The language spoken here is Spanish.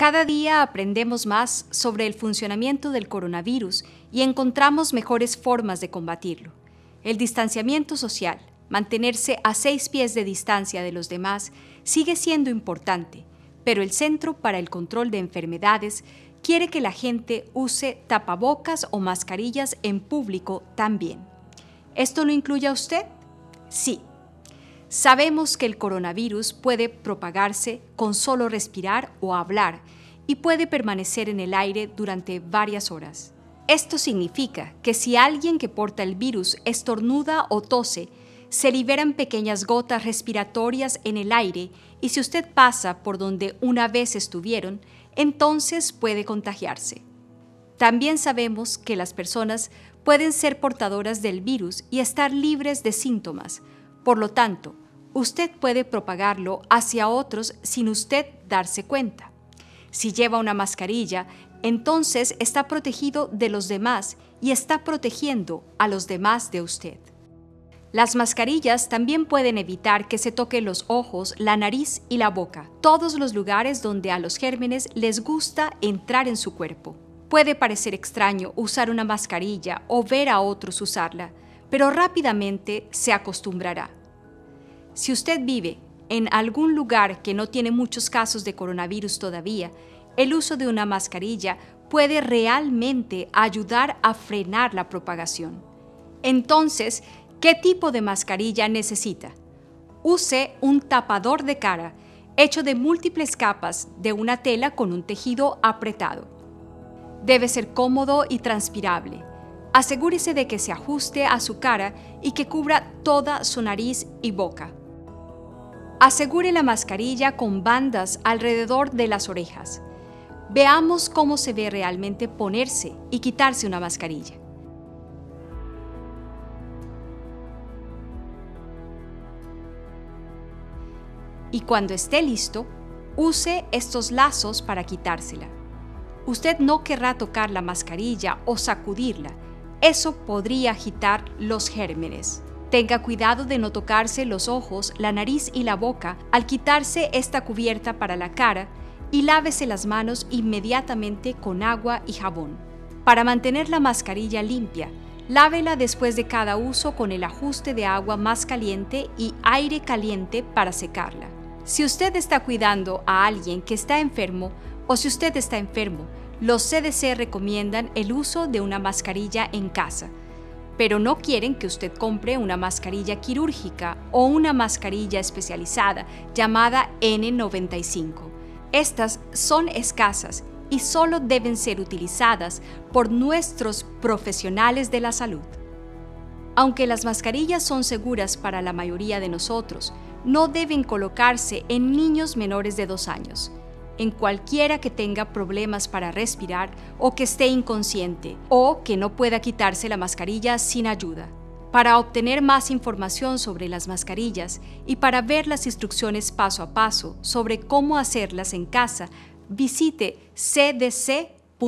Cada día aprendemos más sobre el funcionamiento del coronavirus y encontramos mejores formas de combatirlo. El distanciamiento social, mantenerse a seis pies de distancia de los demás, sigue siendo importante, pero el Centro para el Control de Enfermedades quiere que la gente use tapabocas o mascarillas en público también. ¿Esto lo incluye a usted? Sí. Sabemos que el coronavirus puede propagarse con solo respirar o hablar y puede permanecer en el aire durante varias horas. Esto significa que si alguien que porta el virus estornuda o tose, se liberan pequeñas gotas respiratorias en el aire y si usted pasa por donde una vez estuvieron, entonces puede contagiarse. También sabemos que las personas pueden ser portadoras del virus y estar libres de síntomas. Por lo tanto, usted puede propagarlo hacia otros sin usted darse cuenta. Si lleva una mascarilla, entonces está protegido de los demás y está protegiendo a los demás de usted. Las mascarillas también pueden evitar que se toque los ojos, la nariz y la boca, todos los lugares donde a los gérmenes les gusta entrar en su cuerpo. Puede parecer extraño usar una mascarilla o ver a otros usarla, pero rápidamente se acostumbrará. Si usted vive en algún lugar que no tiene muchos casos de coronavirus todavía, el uso de una mascarilla puede realmente ayudar a frenar la propagación. Entonces, ¿Qué tipo de mascarilla necesita? Use un tapador de cara hecho de múltiples capas de una tela con un tejido apretado. Debe ser cómodo y transpirable. Asegúrese de que se ajuste a su cara y que cubra toda su nariz y boca. Asegure la mascarilla con bandas alrededor de las orejas. Veamos cómo se ve realmente ponerse y quitarse una mascarilla. y cuando esté listo, use estos lazos para quitársela. Usted no querrá tocar la mascarilla o sacudirla, eso podría agitar los gérmenes. Tenga cuidado de no tocarse los ojos, la nariz y la boca al quitarse esta cubierta para la cara y lávese las manos inmediatamente con agua y jabón. Para mantener la mascarilla limpia, lávela después de cada uso con el ajuste de agua más caliente y aire caliente para secarla. Si usted está cuidando a alguien que está enfermo o si usted está enfermo, los CDC recomiendan el uso de una mascarilla en casa, pero no quieren que usted compre una mascarilla quirúrgica o una mascarilla especializada llamada N95. Estas son escasas y solo deben ser utilizadas por nuestros profesionales de la salud. Aunque las mascarillas son seguras para la mayoría de nosotros, no deben colocarse en niños menores de dos años, en cualquiera que tenga problemas para respirar o que esté inconsciente o que no pueda quitarse la mascarilla sin ayuda. Para obtener más información sobre las mascarillas y para ver las instrucciones paso a paso sobre cómo hacerlas en casa, visite cdc.gov.